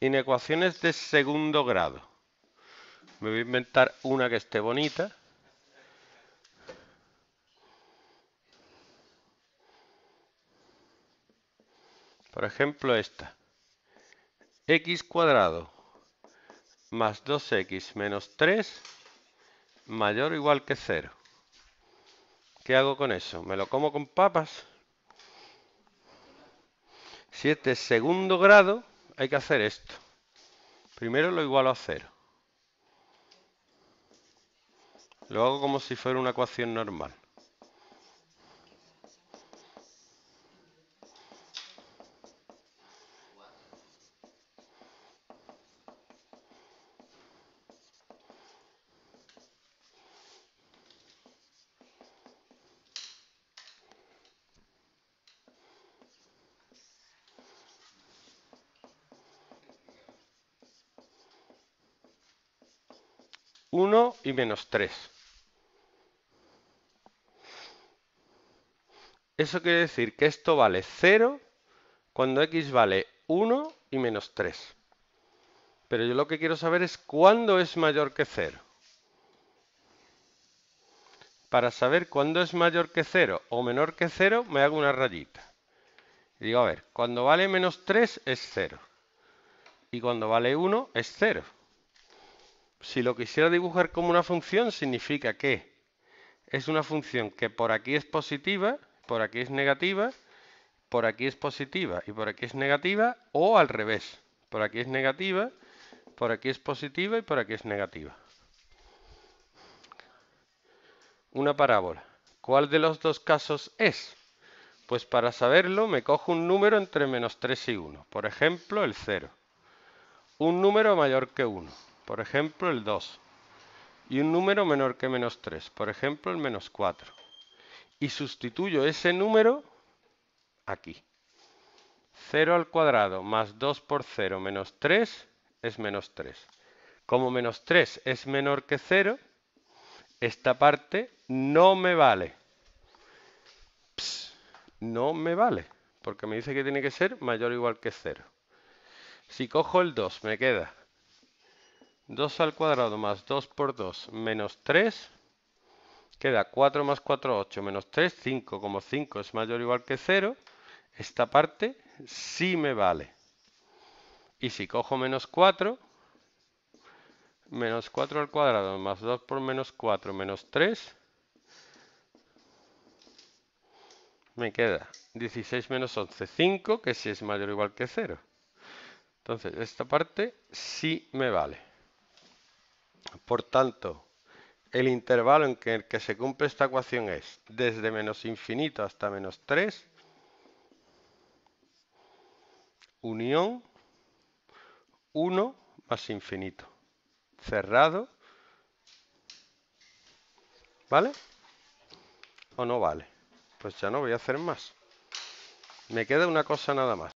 Inecuaciones de segundo grado. Me voy a inventar una que esté bonita. Por ejemplo esta. x cuadrado más 2x menos 3 mayor o igual que 0. ¿Qué hago con eso? ¿Me lo como con papas? Si este es segundo grado, hay que hacer esto. Primero lo igualo a cero. Lo hago como si fuera una ecuación normal. 1 y menos 3. Eso quiere decir que esto vale 0 cuando x vale 1 y menos 3. Pero yo lo que quiero saber es cuándo es mayor que 0. Para saber cuándo es mayor que 0 o menor que 0, me hago una rayita. Y digo, a ver, cuando vale menos 3 es 0. Y cuando vale 1 es 0 si lo quisiera dibujar como una función, significa que es una función que por aquí es positiva, por aquí es negativa, por aquí es positiva y por aquí es negativa, o al revés. Por aquí es negativa, por aquí es positiva y por aquí es negativa. Una parábola. ¿Cuál de los dos casos es? Pues para saberlo me cojo un número entre menos 3 y 1. Por ejemplo, el 0. Un número mayor que 1 por ejemplo el 2, y un número menor que menos 3, por ejemplo el menos 4. Y sustituyo ese número aquí. 0 al cuadrado más 2 por 0 menos 3 es menos 3. Como menos 3 es menor que 0, esta parte no me vale. no me vale, porque me dice que tiene que ser mayor o igual que 0. Si cojo el 2, me queda 2 al cuadrado más 2 por 2 menos 3. Queda 4 más 4, 8 menos 3, 5. Como 5 es mayor o igual que 0, esta parte sí me vale. Y si cojo menos 4, menos 4 al cuadrado más 2 por menos 4 menos 3, me queda 16 menos 11, 5, que sí es mayor o igual que 0. Entonces, esta parte sí me vale. Por tanto, el intervalo en el que se cumple esta ecuación es desde menos infinito hasta menos 3, unión 1 más infinito, cerrado, ¿vale? ¿O no vale? Pues ya no voy a hacer más. Me queda una cosa nada más.